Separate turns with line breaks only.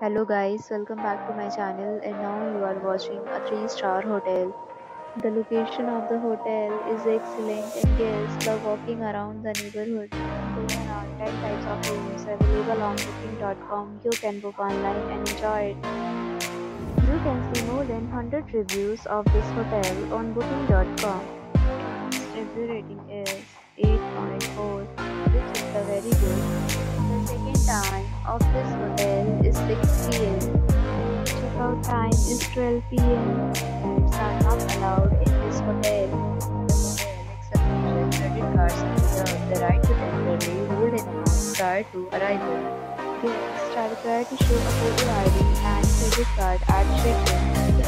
Hello guys, welcome back to my channel and now you are watching a 3 star hotel. The location of the hotel is excellent and guests love walking around the neighborhood. There are all types of rooms available on booking.com. You can book online and enjoy it. You can see more than 100 reviews of this hotel on booking.com. Its review rating is 8.4 which is the very good. The second time of this hotel is 6 pm. Checkout time is 12 pm. Pets are not allowed in this hotel. The hotel accepts credit cards and reserves the right to temporarily hold an amount prior to arrival. Guests are required to show a photo ID and credit card at check-in.